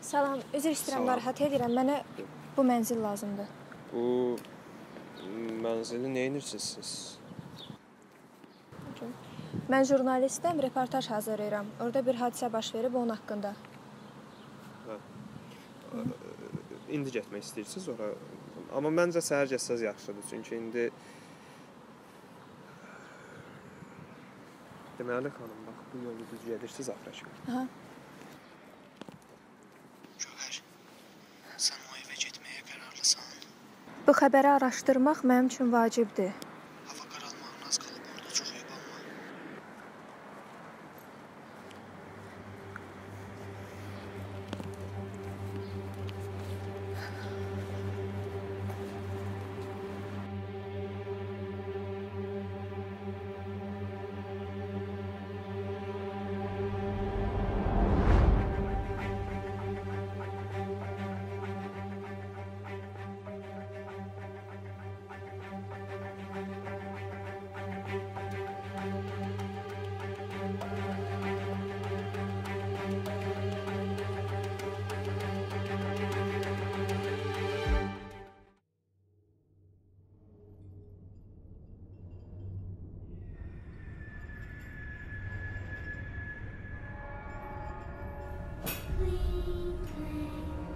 Salam, üzr istəyirəm, narahat edirəm. Mənə bu mənzil lazımdır. Bu mənzili nə edirsiniz siz? Mən jurnalistəm, reportaj hazırlayıram. Orada bir hadisə baş verib onun haqqında. İndi getmək istəyirsiniz ora? Amma məncə səhər getsəz yaxşıdır, çünki indi Deməli xanım, bax bu yolu düz gedirsiniz Afraşka. Aha. Bu xəbəri araşdırmaq mənim üçün vacibdir.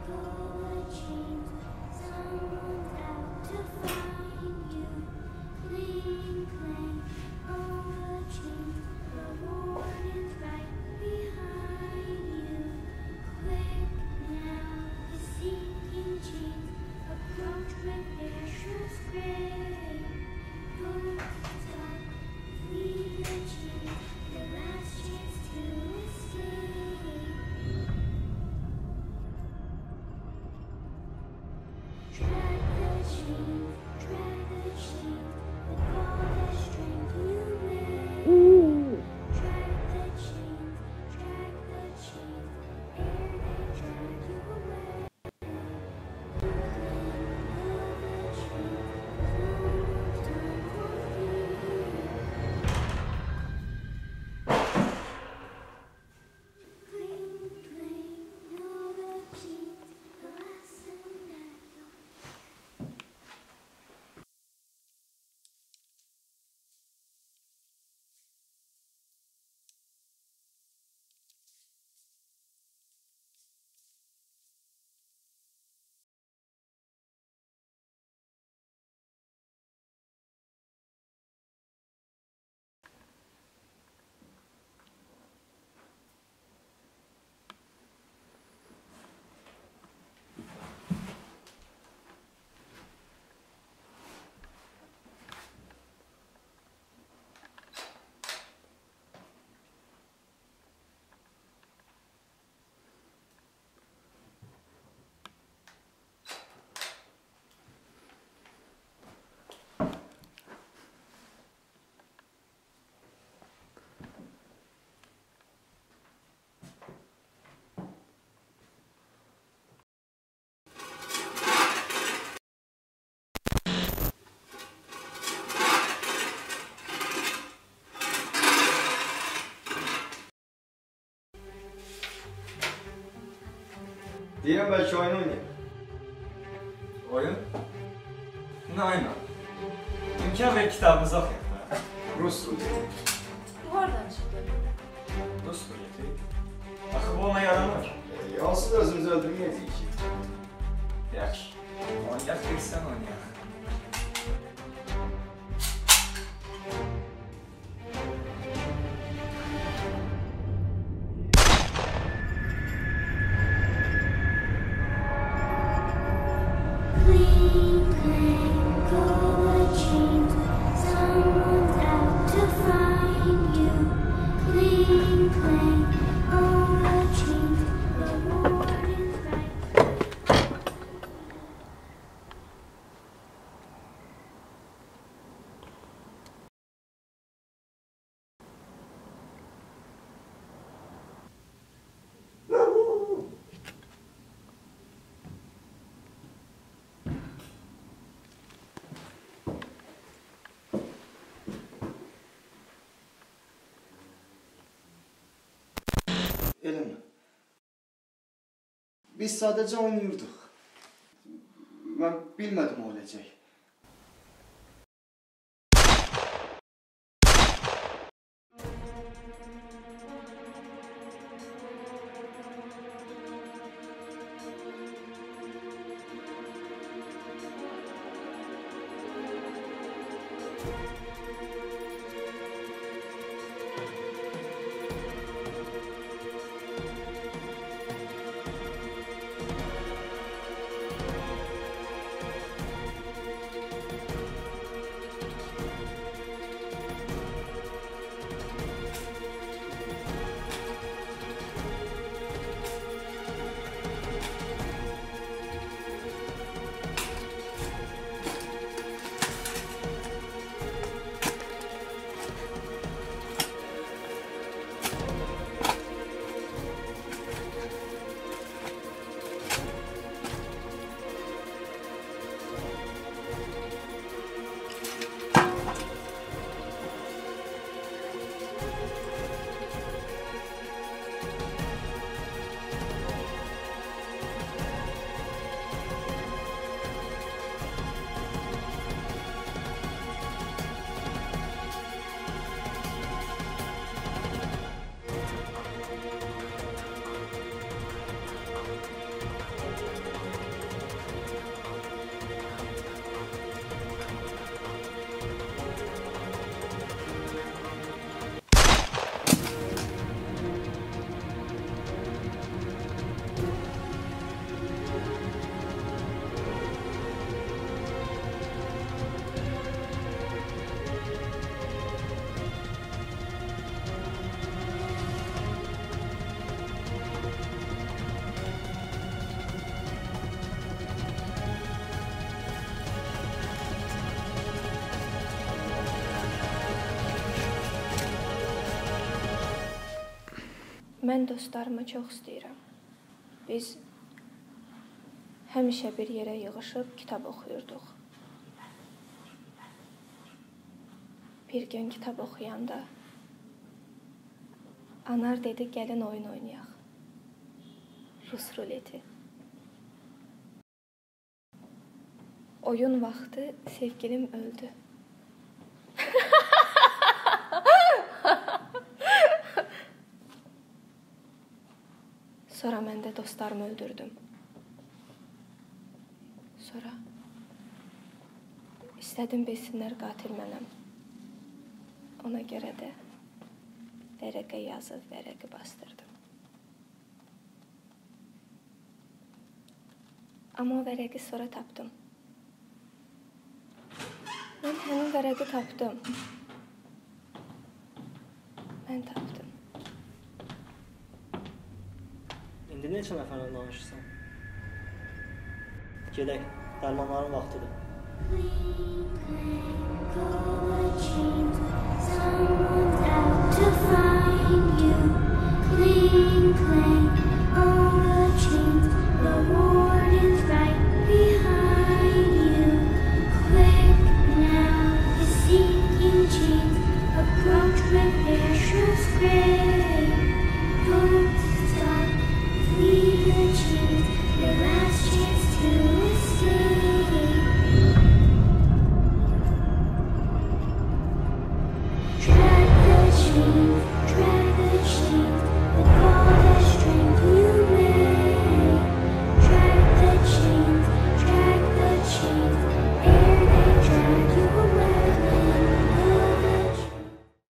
Though my chains Deyirəm bəlkə oyun oynayaq. Oyun? Nə oyunu? İmkan ver kitabımızı oxuyaq da. Rus ruleti. Bu hardan çıxdı? Rus ruleti. We clean, gold. Eləmi? Biz sadəcə oynayırdıq. Mən bilmədim o olacaq. Mən dostlarımı çox istəyirəm. Biz həmişə bir yerə yığılıb kitab oxuyurduq. Bir gün kitab oxuyanda Anar dedi, gəlin oyun oynayaq. Rus ruleti. Oyun vaxtı sevgilim öldü. Sonra mən də dostlarımı öldürdüm. Sonra istədim bilsinlər qatil mənəm. Ona görə də vərəqə yazıb vərəqi bastırdım. Amma o vərəqi sonra tapdım. Mən həmin vərəqi tapdım. Mən tapdım. neçə nəfərlə danışırsan? Gedək, dərmanların vaxtıdır. Clean, clean, all the chains, the war.